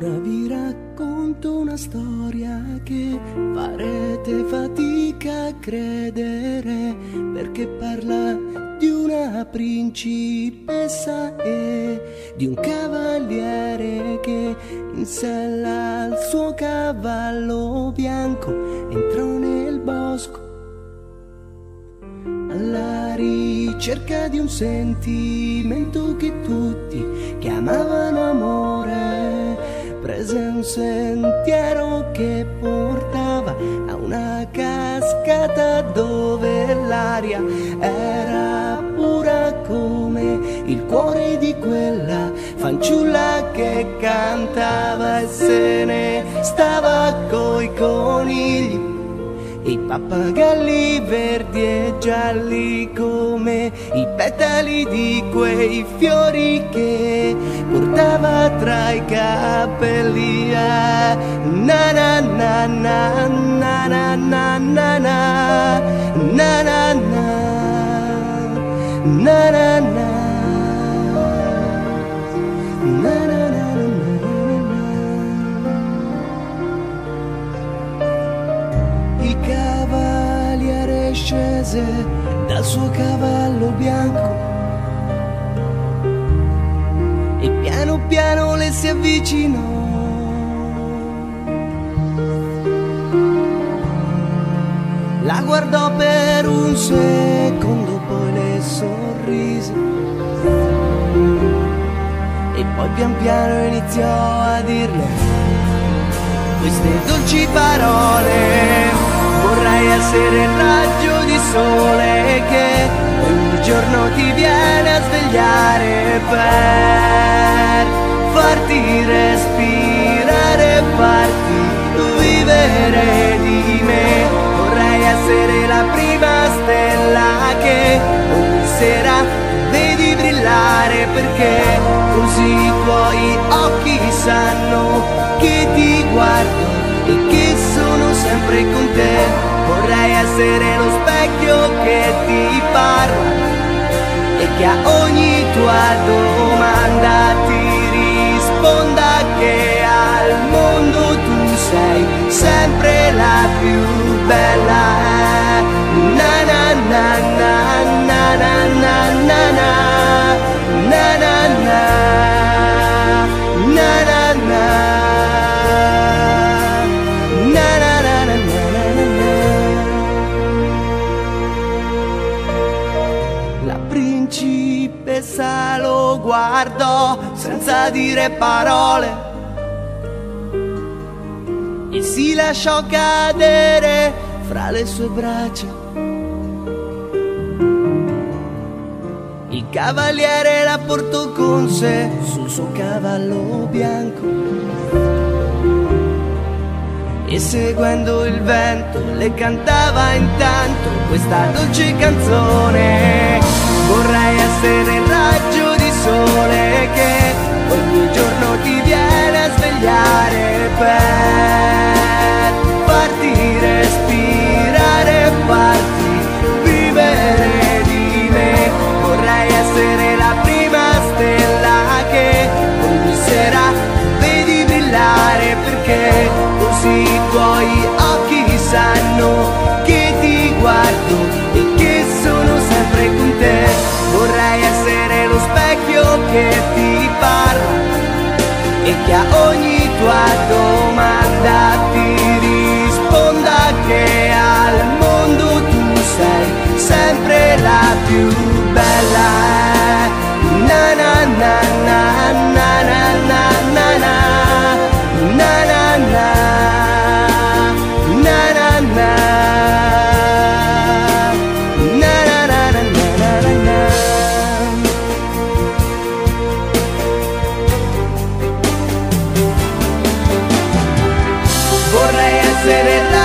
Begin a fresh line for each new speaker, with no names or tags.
Ora vi racconto una storia che farete fatica a credere perché parla di una principessa e di un cavaliere che in sella al suo cavallo bianco entrò nel bosco. Alla ricerca di un sentimento che tutti chiamavano prese un sentiero che portava a una cascata dove l'aria era pura come il cuore di quella fanciulla che cantava e se ne stava coi conigli pappagalli verdi e gialli come i petali di quei fiori che portava tra i capelli. Ah, na na na na na na na na na na na na na na scese dal suo cavallo bianco e piano piano le si avvicinò. La guardò per un secondo, poi le sorrise e poi pian piano iniziò a dirle queste dolci parole. Vorrei essere il raggio di sole che ogni giorno ti viene a svegliare per farti respirare, farti vivere di me. Vorrei essere la prima stella che ogni sera vedi brillare perché così i tuoi occhi sanno che ti guardo e che sono sempre con te. Essere lo specchio che ti parla e che a ogni tua domanda guardò senza dire parole e si lasciò cadere fra le sue braccia. Il cavaliere la portò con sé sul suo cavallo bianco e seguendo il vento le cantava intanto questa dolce canzone. Vorrei essere che a ogni tua domanda ti risponda che al mondo tu sei sempre la più seré la